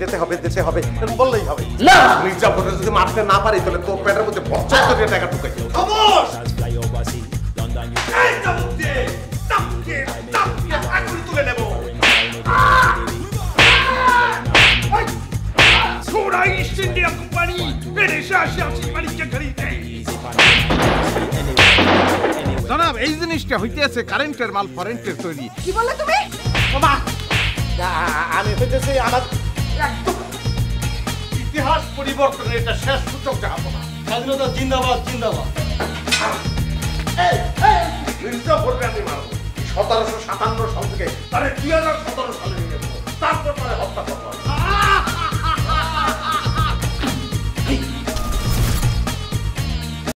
যেতে হবে যেতে হবে বললেই হবে না মির্জাপুরে যদি মারতে না পারি তাহলে তোর পেটের মধ্যে বচ্চা করে টাকা ঢুকে খামোশ এই চাবুক দিয়ে চাপকে চাপকে আগুন তুলে জনাব এই জিনিসটা হইতেছে কারেন্টের মাল ফরেন্টের তৈরি। কি বললে তুমি? বাবা আমি হইতেছি আমার ইতিহাস পরিবর্তনের এটা শেষ সূচক যাব না স্বাধীনতা জিন্দাবাদ জিন্দাবাদ। সতেরোশো সাতান্ন সাল থেকে তাহলে দুই হাজার সতেরো সালে নিয়ে যাব তারপর